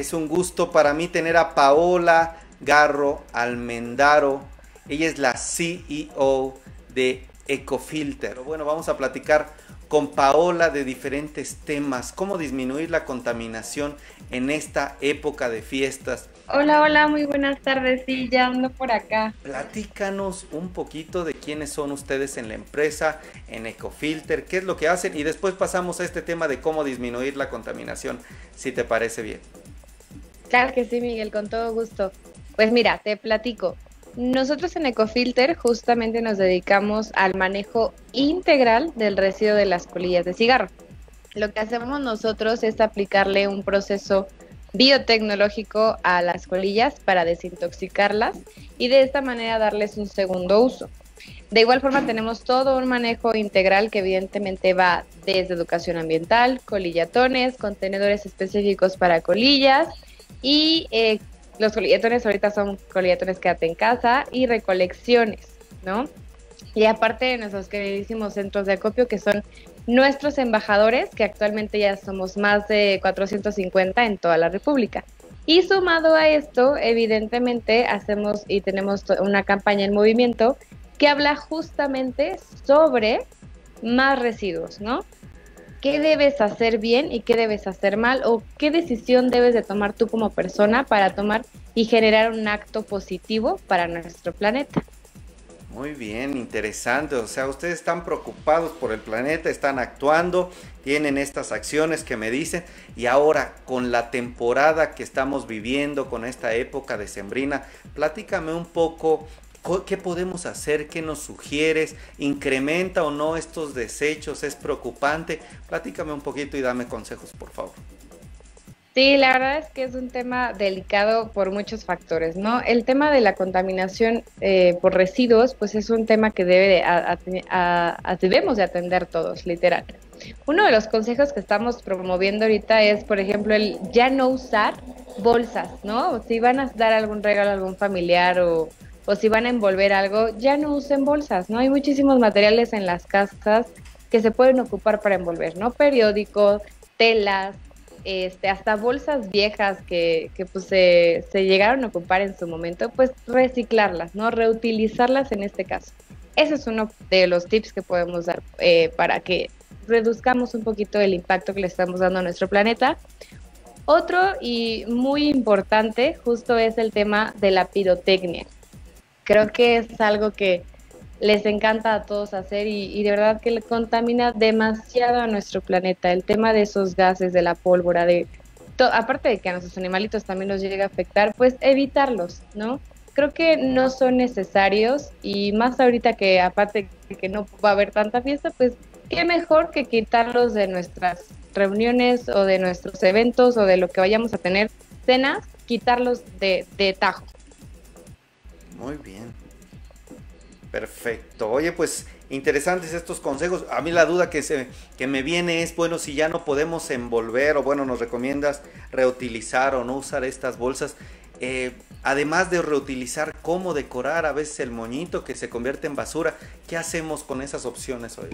Es un gusto para mí tener a Paola Garro Almendaro. Ella es la CEO de Ecofilter. Bueno, vamos a platicar con Paola de diferentes temas, cómo disminuir la contaminación en esta época de fiestas. Hola, hola, muy buenas tardes, sí, ya ando por acá. Platícanos un poquito de quiénes son ustedes en la empresa, en Ecofilter, qué es lo que hacen y después pasamos a este tema de cómo disminuir la contaminación, si te parece bien. Claro que sí, Miguel, con todo gusto. Pues mira, te platico. Nosotros en Ecofilter justamente nos dedicamos al manejo integral del residuo de las colillas de cigarro. Lo que hacemos nosotros es aplicarle un proceso biotecnológico a las colillas para desintoxicarlas y de esta manera darles un segundo uso. De igual forma tenemos todo un manejo integral que evidentemente va desde educación ambiental, colillatones, contenedores específicos para colillas y eh, los colillatones ahorita son colillatones quédate en casa y recolecciones, ¿no? Y aparte de nuestros queridísimos centros de acopio que son nuestros embajadores, que actualmente ya somos más de 450 en toda la República. Y sumado a esto, evidentemente hacemos y tenemos una campaña en movimiento que habla justamente sobre más residuos, ¿no? Qué debes hacer bien y qué debes hacer mal o qué decisión debes de tomar tú como persona para tomar y generar un acto positivo para nuestro planeta. Muy bien, interesante. O sea, ustedes están preocupados por el planeta, están actuando, tienen estas acciones que me dicen y ahora con la temporada que estamos viviendo, con esta época de sembrina, platícame un poco ¿Qué podemos hacer? ¿Qué nos sugieres? ¿Incrementa o no estos desechos? ¿Es preocupante? Platícame un poquito y dame consejos, por favor. Sí, la verdad es que es un tema delicado por muchos factores, ¿no? El tema de la contaminación eh, por residuos, pues es un tema que debe debemos de atender todos, literal. Uno de los consejos que estamos promoviendo ahorita es, por ejemplo, el ya no usar bolsas, ¿no? Si van a dar algún regalo a algún familiar o o si van a envolver algo, ya no usen bolsas, ¿no? Hay muchísimos materiales en las casas que se pueden ocupar para envolver, ¿no? Periódicos, telas, este, hasta bolsas viejas que, que pues se, llegaron a ocupar en su momento, pues reciclarlas, ¿no? Reutilizarlas en este caso. Ese es uno de los tips que podemos dar eh, para que reduzcamos un poquito el impacto que le estamos dando a nuestro planeta. Otro y muy importante justo es el tema de la pirotecnia. Creo que es algo que les encanta a todos hacer y, de verdad que le contamina demasiado a nuestro planeta. El tema de esos gases, de la pólvora, de aparte de que a nuestros animalitos también los llega a afectar, pues evitarlos, ¿no? Creo que no son necesarios y más ahorita que aparte de que no va a haber tanta fiesta, pues qué mejor que quitarlos de nuestras reuniones o de nuestros eventos o de lo que vayamos a tener cenas, quitarlos de, de tajo. Muy bien. Perfecto. Oye, pues interesantes estos consejos. A mí la duda que, se, que me viene es, bueno, si ya no podemos envolver o bueno, nos recomiendas reutilizar o no usar estas bolsas. Eh, además de reutilizar, cómo decorar a veces el moñito que se convierte en basura. ¿Qué hacemos con esas opciones hoy?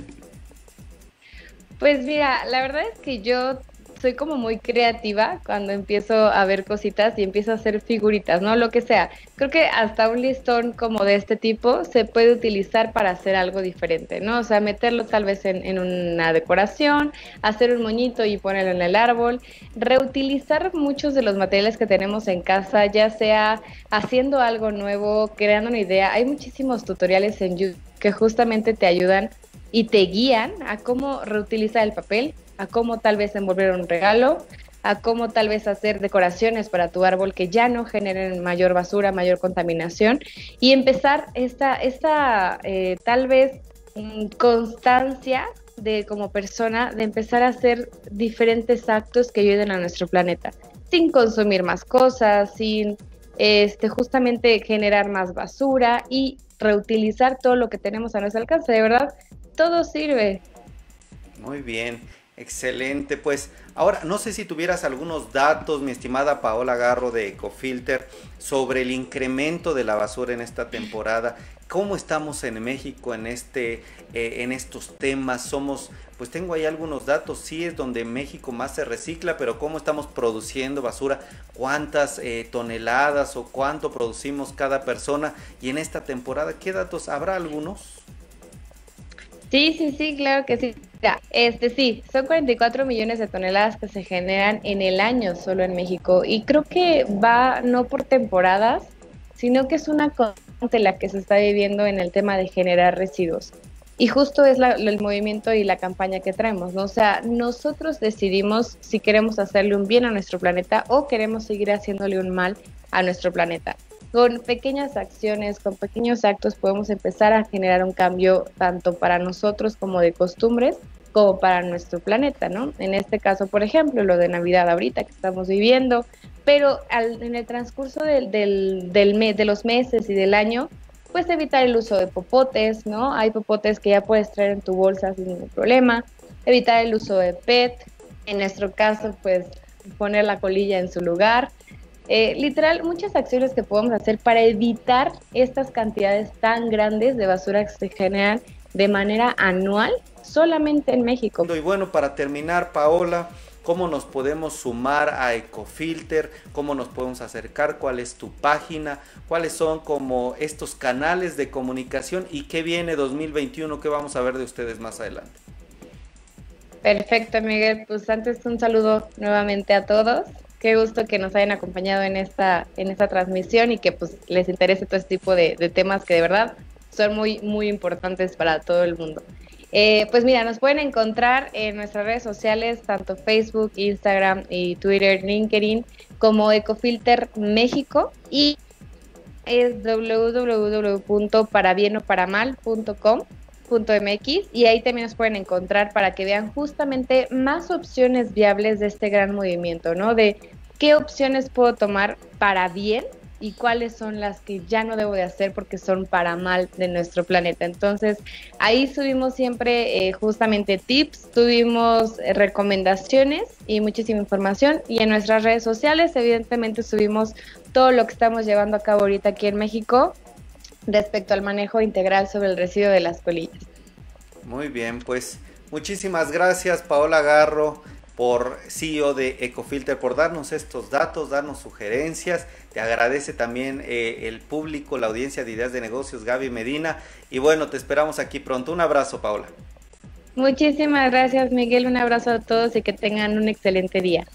Pues mira, la verdad es que yo soy como muy creativa cuando empiezo a ver cositas y empiezo a hacer figuritas, ¿no? Lo que sea. Creo que hasta un listón como de este tipo se puede utilizar para hacer algo diferente, ¿no? O sea, meterlo tal vez en, una decoración, hacer un moñito y ponerlo en el árbol, reutilizar muchos de los materiales que tenemos en casa, ya sea haciendo algo nuevo, creando una idea. Hay muchísimos tutoriales en YouTube que justamente te ayudan y te guían a cómo reutilizar el papel, a cómo tal vez envolver un regalo, a cómo tal vez hacer decoraciones para tu árbol que ya no generen mayor basura, mayor contaminación y empezar esta, esta eh, tal vez mm, constancia de como persona de empezar a hacer diferentes actos que ayuden a nuestro planeta, sin consumir más cosas, sin este, justamente generar más basura y reutilizar todo lo que tenemos a nuestro alcance. De verdad, todo sirve. Muy bien. Excelente, pues ahora no sé si tuvieras algunos datos, mi estimada Paola Garro de Ecofilter, sobre el incremento de la basura en esta temporada. ¿Cómo estamos en México en, este, eh, en estos temas? Somos, pues tengo ahí algunos datos, sí es donde México más se recicla, pero ¿cómo estamos produciendo basura? ¿Cuántas eh, toneladas o cuánto producimos cada persona? Y en esta temporada, ¿qué datos? ¿Habrá algunos? Sí, sí, sí, claro que sí. Este sí, son 44 millones de toneladas que se generan en el año solo en México y creo que va no por temporadas, sino que es una constante la que se está viviendo en el tema de generar residuos. Y justo es el movimiento y la campaña que traemos, ¿no? O sea, nosotros decidimos si queremos hacerle un bien a nuestro planeta o queremos seguir haciéndole un mal a nuestro planeta con pequeñas acciones, con pequeños actos podemos empezar a generar un cambio tanto para nosotros como de costumbres, como para nuestro planeta, ¿no? En este caso, por ejemplo, lo de Navidad ahorita que estamos viviendo, pero en el transcurso del, del, mes, de los meses y del año, pues evitar el uso de popotes, ¿no? Hay popotes que ya puedes traer en tu bolsa sin ningún problema, evitar el uso de PET, en nuestro caso, pues poner la colilla en su lugar, eh, literal, muchas acciones que podemos hacer para evitar estas cantidades tan grandes de basura que se generan de manera anual solamente en México. Y bueno, para terminar, Paola, ¿cómo nos podemos sumar a Ecofilter? ¿Cómo nos podemos acercar? ¿Cuál es tu página? ¿Cuáles son como estos canales de comunicación? ¿Y qué viene 2021? ¿Qué vamos a ver de ustedes más adelante? Perfecto, Miguel. Pues antes un saludo nuevamente a todos. Qué gusto que nos hayan acompañado en esta, en esta transmisión y que pues les interese todo este tipo de, temas que de verdad son muy, muy importantes para todo el mundo. Eh, pues mira, nos pueden encontrar en nuestras redes sociales, tanto Facebook, Instagram y Twitter, LinkedIn, como Ecofilter México y es www.parabienoparamal.com .mx y ahí también nos pueden encontrar para que vean justamente más opciones viables de este gran movimiento, ¿no? De qué opciones puedo tomar para bien y cuáles son las que ya no debo de hacer porque son para mal de nuestro planeta. Entonces, ahí subimos siempre eh, justamente tips, tuvimos eh, recomendaciones y muchísima información. Y en nuestras redes sociales, evidentemente, subimos todo lo que estamos llevando a cabo ahorita aquí en México respecto al manejo integral sobre el residuo de las colillas. Muy bien, pues muchísimas gracias Paola Garro por CEO de Ecofilter por darnos estos datos, darnos sugerencias. Te agradece también eh, el público, la audiencia de ideas de negocios, Gaby Medina. Y bueno, te esperamos aquí pronto. Un abrazo, Paola. Muchísimas gracias, Miguel. Un abrazo a todos y que tengan un excelente día.